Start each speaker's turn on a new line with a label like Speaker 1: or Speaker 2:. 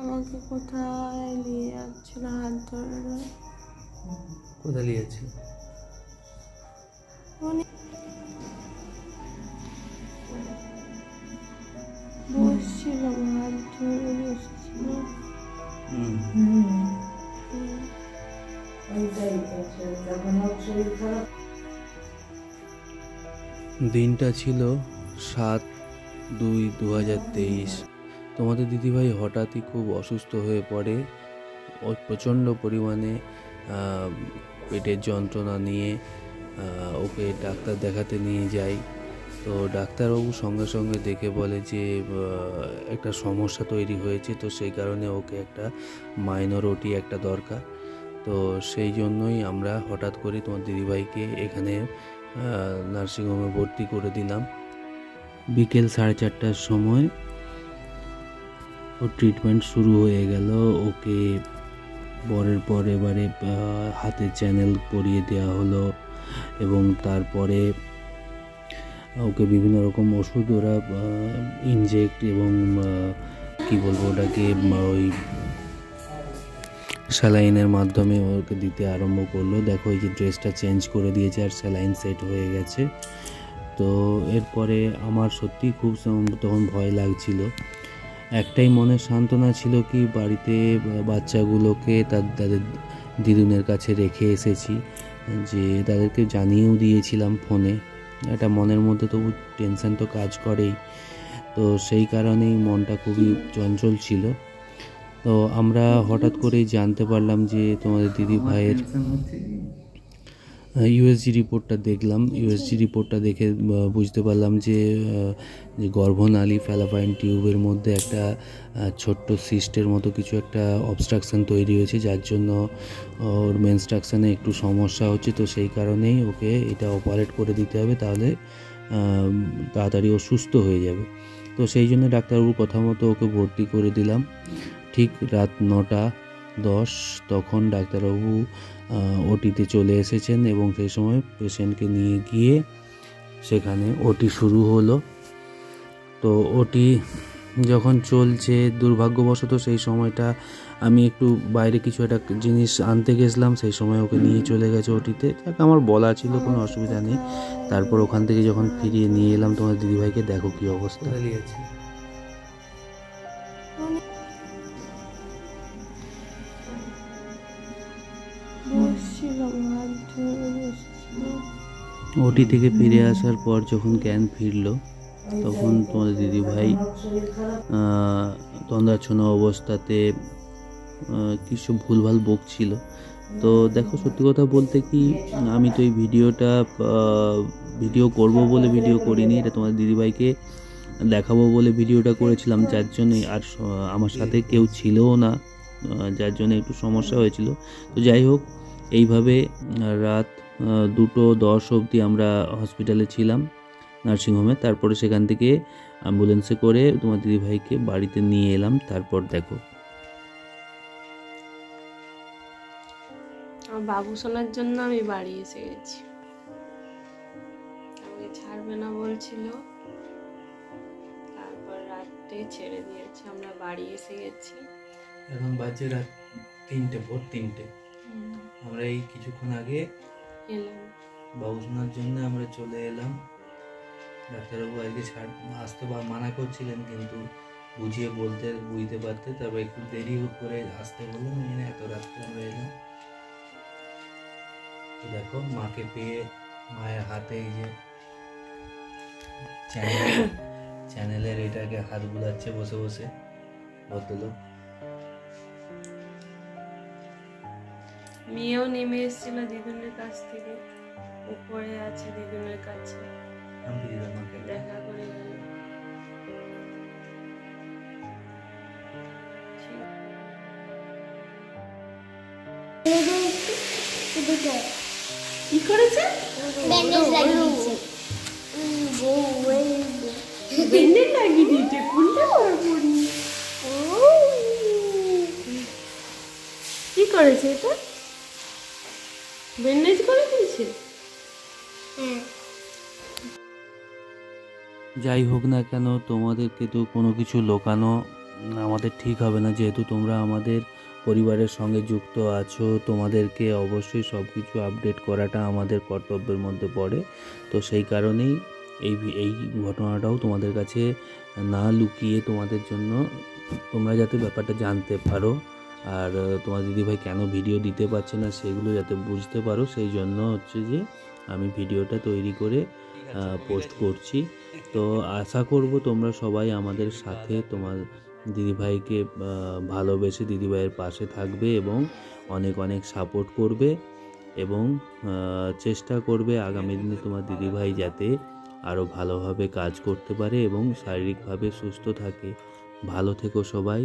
Speaker 1: আমাকে কোথায় নিয়ে যাচ্ছিল হাত ধরে? ধরে
Speaker 2: কোথায় নিয়ে যাচ্ছিল?
Speaker 1: বসছিল হাত ধরে বসেছিল।
Speaker 2: দিনটা ছিল সাত দুই দু হাজার তেইশ। তোমাদের দিদিভাই হঠাৎই খুব অসুস্থ হয়ে পড়ে। প্রচণ্ড পরিমাণে পেটের যন্ত্রণা নিয়ে ওকে ডাক্তার দেখাতে নিয়ে যাই। তো ডাক্তারবাবু সঙ্গে সঙ্গে দেখে বলে যে একটা সমস্যা তৈরি হয়েছে, তো সেই কারণে ওকে একটা মাইনর ওটি একটা দরকার। তো সেই জন্যই আমরা হঠাৎ করে তোমার দিদিভাইকে এখানে নার্সিংহোমে ভর্তি করে দিলাম। বিকেল সাড়ে চারটার সময় ওর ট্রিটমেন্ট শুরু হয়ে গেল। ওকে পরের পর এবারে হাতে চ্যানেল পরিয়ে দেওয়া হলো এবং তারপরে ওকে বিভিন্ন রকম ওষুধ ওরা ইনজেক্ট এবং কি বলব ওটাকে ওই স্যালাইনের মাধ্যমে ওকে দিতে আরম্ভ করল। দেখো এই যে ড্রেসটা চেঞ্জ করে দিয়েছে আর স্যালাইন সেট হয়ে গেছে। তো এরপরে আমার সত্যি খুব তখন ভয় লাগছিল। একটাই মনে সান্ত্বনা ছিল কি বাড়িতে বাচ্চাগুলোকে তার তাদের দিদুনের কাছে রেখে এসেছি, যে তাদেরকে জানিয়েও দিয়েছিলাম ফোনে। একটা মনের মধ্যে তবু টেনশন তো কাজ করেই। তো সেই কারণেই মনটা খুবই চঞ্চল ছিল। তো আমরা হঠাৎ করেই জানতে পারলাম যে তোমাদের দিদি ভাইয়ের ইউএসজি রিপোর্টটা দেখলাম। ইউএসজি রিপোর্টটা দেখে বুঝতে পারলাম যে যে গর্ভনালী ফ্যালাপাইন টিউবের মধ্যে একটা ছোট্ট সিস্টের মতো কিছু একটা অবস্ট্রাকশন তৈরি হয়েছে যার জন্য ওর মেনস্ট্রাকশানে একটু সমস্যা হচ্ছে। তো সেই কারণেই ওকে এটা অপারেট করে দিতে হবে তাহলে তাড়াতাড়ি ও সুস্থ হয়ে যাবে। তো সেই জন্য ডাক্তারবাবুর কথা মতো ওকে ভর্তি করে দিলাম। ঠিক রাত নটা দশ তখন ডাক্তারবাবু ওটিতে চলে এসেছেন এবং সেই সময় পেশেন্টকে নিয়ে গিয়ে সেখানে ওটি শুরু হলো। তো ওটি যখন চলছে দুর্ভাগ্যবশত সেই সময়টা আমি একটু বাইরে কিছু একটা জিনিস আনতে গেছিলাম সেই সময় ওকে নিয়ে চলে গেছে ওটিতে। যাক আমার বলা ছিল কোনো অসুবিধা নেই। তারপর ওখান থেকে যখন ফিরিয়ে নিয়ে এলাম তোমার দিদিভাইকে দেখো কি অবস্থা। ওটি থেকে ফিরে আসার পর যখন জ্ঞান ফিরলো, তখন তোমাদের দিদিভাই তন্দ্রাচ্ছন্ন অবস্থাতে কিছু ভুলভাল বকছিল। তো দেখো, সত্যি কথা বলতে কি, আমি তো এই ভিডিওটা ভিডিও করব বলে ভিডিও করিনি, এটা তোমার দিদিভাইকে দেখাবো বলে ভিডিওটা করেছিলাম, যার জন্য আর আমার সাথে কেউ ছিলও না যার জন্য একটু সমস্যা হয়েছিল। তো যাই হোক এইভাবে রাত দুটো দশ অবধি আমরা হসপিটালে ছিলাম নার্সিংহোমে তারপরে সেখান থেকে অ্যাম্বুলেন্সে করে তোমার দিদিভাইকে বাড়িতে নিয়ে এলাম। তারপর দেখো।
Speaker 1: আমার বাবু শোনার জন্য আমি বাড়ি এসে গেছি। আমাকে ছাড়বে না বলছিল। তারপর রাত্রে ছেড়ে দিয়েছে। আমরা বাড়ি এসে গেছি।
Speaker 2: এখন বাজে রাত তিনটে ভোর তিনটে। আমরা এই কিছুক্ষণ আগে
Speaker 1: এলাম।
Speaker 2: বাবু শোনার জন্য আমরা চলে এলাম। ডাক্তারবাবু আজকে ছাড় আসতে বা মানা করছিলেন কিন্তু বুঝিয়ে বলতে বুঝতে পারতে তারপর একটু দেরি করে আসতে বললেন এই এত রাত্রে আমরা এলাম। দেখো মাকে পেয়ে মায়ের হাতে এই যে চ্যানেল চ্যানেলের এটাকে হাত বুলাচ্ছে বসে বসে ভদ্রলোক।
Speaker 1: মেয়েও নেমে এসেছিল দিদুনের কাছ থেকে। উপরে আছে দিদুনের কাছে। দেখা করে কি করেছে?
Speaker 3: ব্যান্ডেজ লাগিয়ে দিয়েছে?
Speaker 1: খুলতে কি করেছে এটা? ব্যান্ডেজ করে দিয়েছে?
Speaker 2: যাই হোক না কেন তোমাদেরকে তো কোনো কিছু লোকানো আমাদের ঠিক হবে না। যেহেতু তোমরা আমাদের পরিবারের সঙ্গে যুক্ত আছো তোমাদেরকে অবশ্যই সব কিছু আপডেট করাটা আমাদের কর্তব্যের মধ্যে পড়ে। তো সেই কারণেই এই এই ঘটনাটাও তোমাদের কাছে না লুকিয়ে তোমাদের জন্য তোমরা যাতে ব্যাপারটা জানতে পারো। আর তোমার দিদিভাই কেন ভিডিও দিতে পারছে না সেগুলো যাতে বুঝতে পারো সেই জন্য হচ্ছে যে আমি ভিডিওটা তৈরি করে পোস্ট করছি। তো আশা করব তোমরা সবাই আমাদের সাথে তোমার দিদিভাইকে ভালোবেসে দিদিভাইয়ের পাশে থাকবে এবং অনেক অনেক সাপোর্ট করবে এবং চেষ্টা করবে আগামী দিনে তোমার দিদিভাই যাতে আরও ভালোভাবে কাজ করতে পারে এবং শারীরিকভাবে সুস্থ থাকে। ভালো থেকো সবাই।